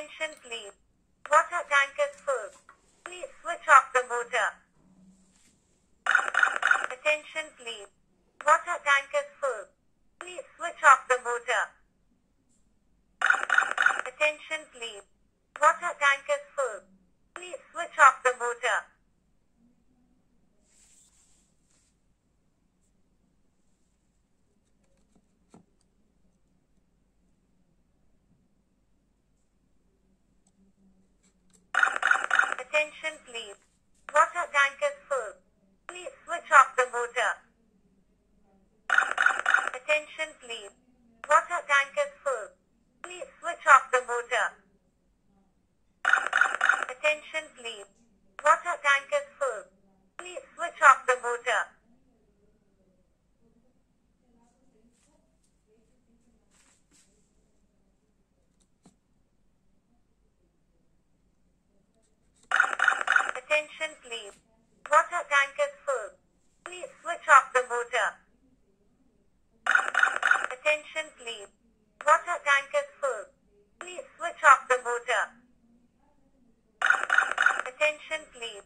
Attention please. Water tank is full. Please switch off the motor. Attention please. Water tank is full. Please switch off the motor. Attention please. Water tank is full. Please switch off the motor. Attention please. Water tank is full. Please switch off the motor. Attention please. Water tank is full. Please switch off the motor. Attention please. Water tank is full. Please switch off the motor. Attention please. Water tank is full. Please switch off the motor. Attention please. Water tank is full. Please switch off the motor. Attention please.